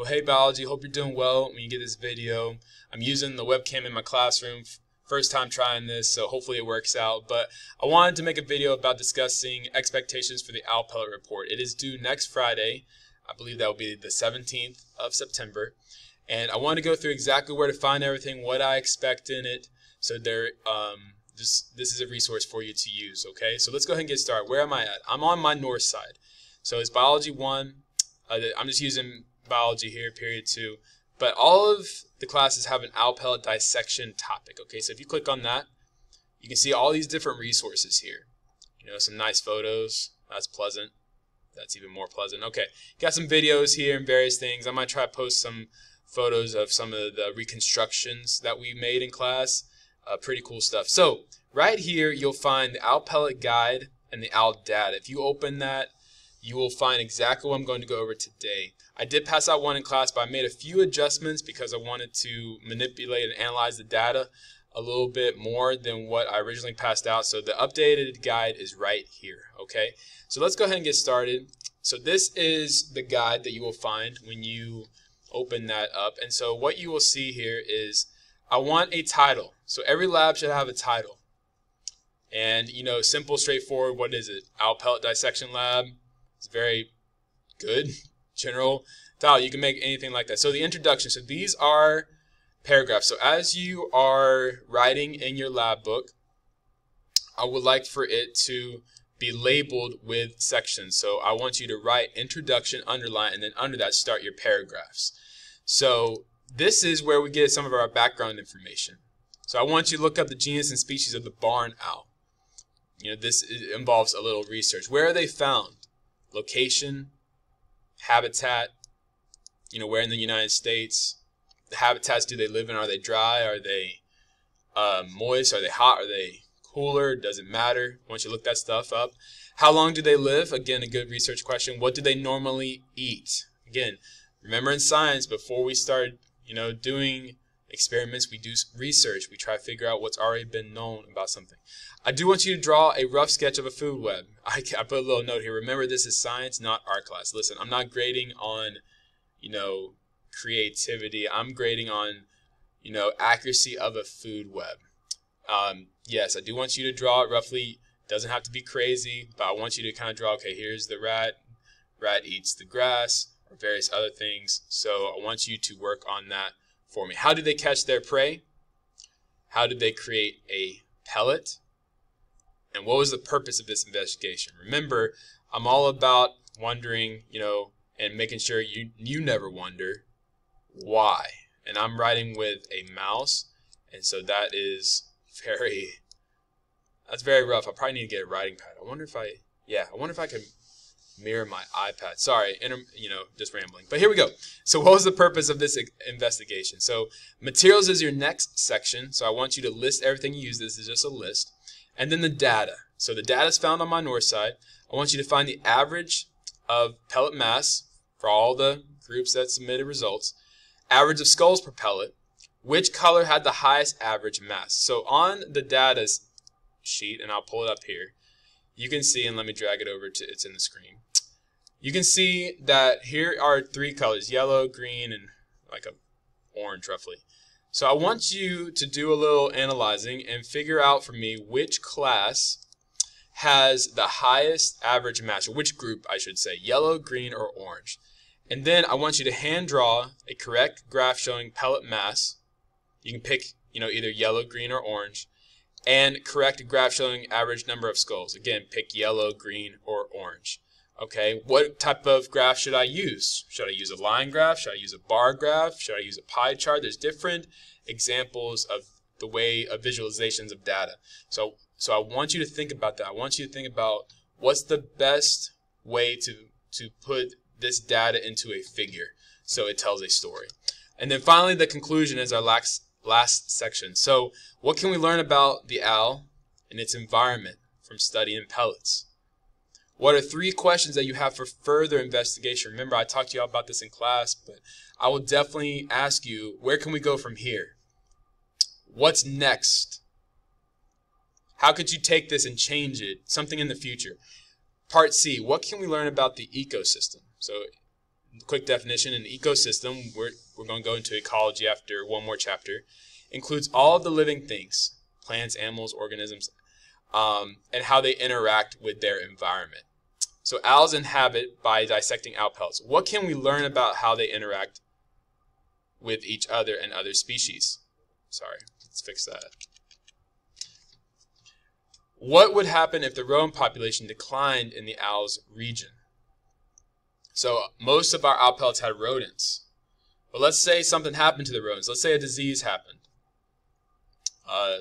Well, hey biology, hope you're doing well when you get this video. I'm using the webcam in my classroom, first time trying this, so hopefully it works out. But I wanted to make a video about discussing expectations for the OWL pellet report. It is due next Friday. I believe that will be the 17th of September. And I want to go through exactly where to find everything, what I expect in it. So there, um, this, this is a resource for you to use, okay? So let's go ahead and get started. Where am I at? I'm on my north side. So it's biology one. Uh, I'm just using biology here, period two. But all of the classes have an pellet dissection topic. Okay, so if you click on that, you can see all these different resources here. You know, some nice photos. That's pleasant. That's even more pleasant. Okay, got some videos here and various things. I might try to post some photos of some of the reconstructions that we made in class. Uh, pretty cool stuff. So right here, you'll find the OWL pellet guide and the OWL data. If you open that, you will find exactly what I'm going to go over today. I did pass out one in class, but I made a few adjustments because I wanted to manipulate and analyze the data a little bit more than what I originally passed out. So the updated guide is right here, okay? So let's go ahead and get started. So this is the guide that you will find when you open that up. And so what you will see here is I want a title. So every lab should have a title. And, you know, simple, straightforward, what is it? OWL pellet dissection lab, it's very good, general style. You can make anything like that. So the introduction. So these are paragraphs. So as you are writing in your lab book, I would like for it to be labeled with sections. So I want you to write introduction, underline, and then under that start your paragraphs. So this is where we get some of our background information. So I want you to look up the genus and species of the barn owl. You know, this involves a little research. Where are they found? location, habitat, you know, where in the United States, the habitats do they live in? Are they dry? Are they uh, moist? Are they hot? Are they cooler? Does it matter once you look that stuff up? How long do they live? Again, a good research question. What do they normally eat? Again, remember in science, before we start, you know, doing experiments, we do research. We try to figure out what's already been known about something. I do want you to draw a rough sketch of a food web. I, I put a little note here. Remember, this is science, not art class. Listen, I'm not grading on, you know, creativity. I'm grading on, you know, accuracy of a food web. Um, yes, I do want you to draw it roughly. Doesn't have to be crazy, but I want you to kind of draw. Okay, here's the rat. Rat eats the grass, or various other things. So I want you to work on that for me. How did they catch their prey? How did they create a pellet? And what was the purpose of this investigation? Remember, I'm all about wondering, you know, and making sure you you never wonder why. And I'm writing with a mouse, and so that is very that's very rough. I probably need to get a writing pad. I wonder if I yeah, I wonder if I can mirror my iPad. Sorry, inter, you know, just rambling. But here we go. So what was the purpose of this investigation? So materials is your next section. So I want you to list everything you use. This is just a list. And then the data. So the data is found on my north side. I want you to find the average of pellet mass for all the groups that submitted results, average of skulls per pellet, which color had the highest average mass. So on the data sheet, and I'll pull it up here, you can see, and let me drag it over to, it's in the screen you can see that here are three colors, yellow, green, and like a orange roughly. So I want you to do a little analyzing and figure out for me which class has the highest average match, which group I should say, yellow, green, or orange. And then I want you to hand draw a correct graph showing pellet mass. You can pick, you know, either yellow, green, or orange. And correct graph showing average number of skulls. Again, pick yellow, green, or orange. Okay, what type of graph should I use? Should I use a line graph? Should I use a bar graph? Should I use a pie chart? There's different examples of the way of visualizations of data. So, so I want you to think about that. I want you to think about what's the best way to, to put this data into a figure so it tells a story. And then finally, the conclusion is our last, last section. So what can we learn about the owl and its environment from studying pellets? What are three questions that you have for further investigation? Remember, I talked to you all about this in class, but I will definitely ask you, where can we go from here? What's next? How could you take this and change it? Something in the future. Part C, what can we learn about the ecosystem? So quick definition, an ecosystem, we're, we're going to go into ecology after one more chapter, includes all of the living things, plants, animals, organisms, um, and how they interact with their environment. So owls inhabit by dissecting owl pellets. What can we learn about how they interact with each other and other species? Sorry, let's fix that. What would happen if the rodent population declined in the owl's region? So most of our owl pellets had rodents. But let's say something happened to the rodents. Let's say a disease happened. Uh,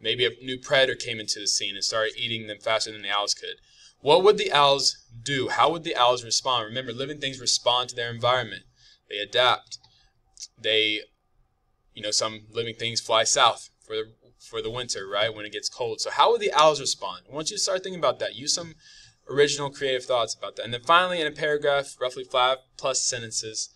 maybe a new predator came into the scene and started eating them faster than the owls could. What would the owls do? How would the owls respond? Remember, living things respond to their environment. They adapt. They, you know, some living things fly south for the, for the winter, right, when it gets cold. So how would the owls respond? I want you to start thinking about that. Use some original creative thoughts about that. And then finally, in a paragraph, roughly five plus sentences,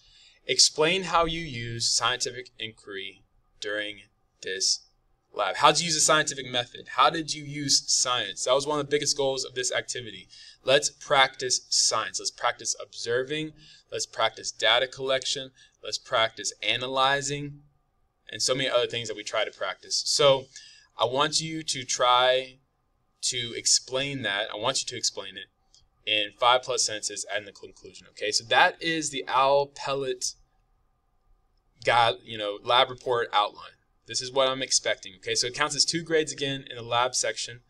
explain how you use scientific inquiry during this lab. How did you use a scientific method? How did you use science? That was one of the biggest goals of this activity. Let's practice science. Let's practice observing. Let's practice data collection. Let's practice analyzing and so many other things that we try to practice. So I want you to try to explain that. I want you to explain it in five plus sentences and the conclusion. Okay, so that is the owl pellet guide, you know, lab report outline. This is what I'm expecting. Okay, so it counts as two grades again in the lab section.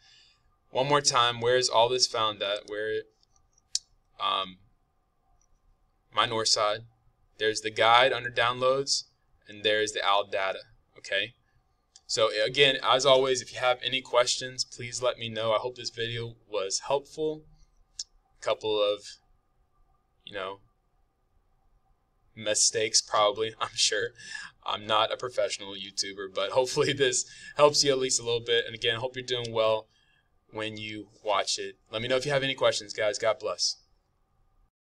One more time, where is all this found at? Where, um, my north side. There's the guide under downloads, and there's the OWL data. Okay. So again, as always, if you have any questions, please let me know. I hope this video was helpful. A couple of, you know, mistakes probably, I'm sure. I'm not a professional YouTuber, but hopefully this helps you at least a little bit. And again, hope you're doing well when you watch it. Let me know if you have any questions, guys. God bless.